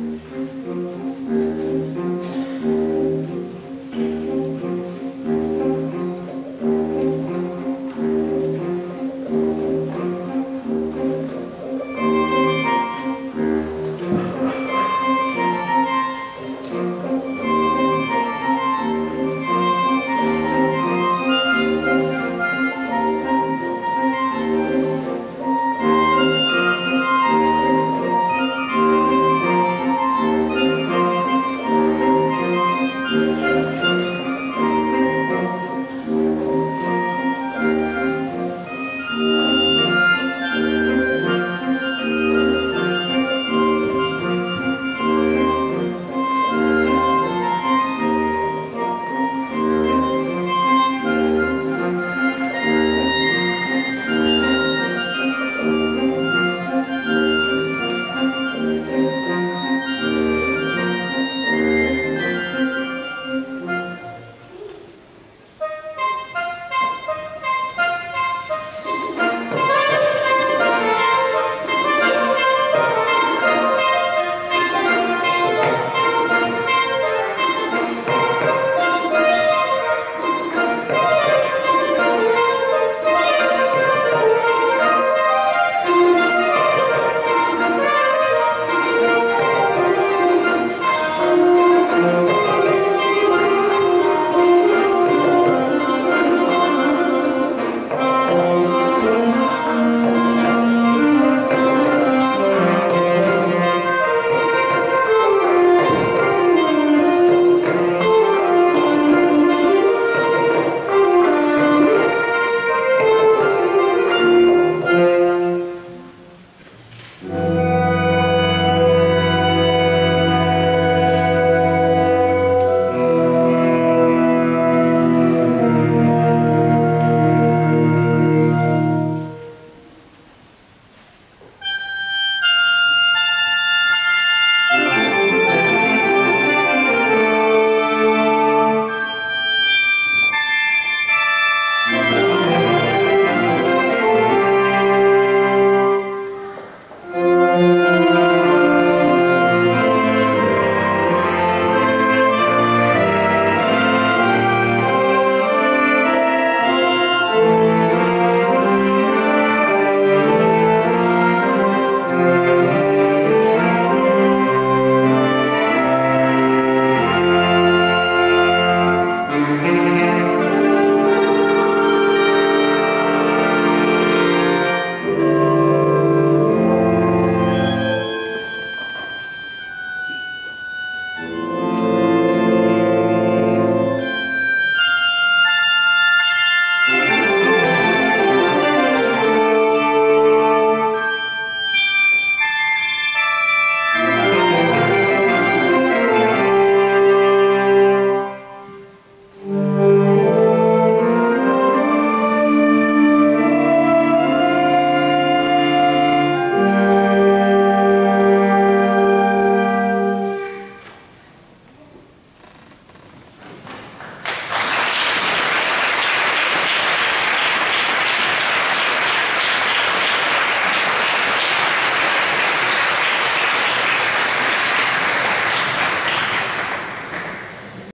Música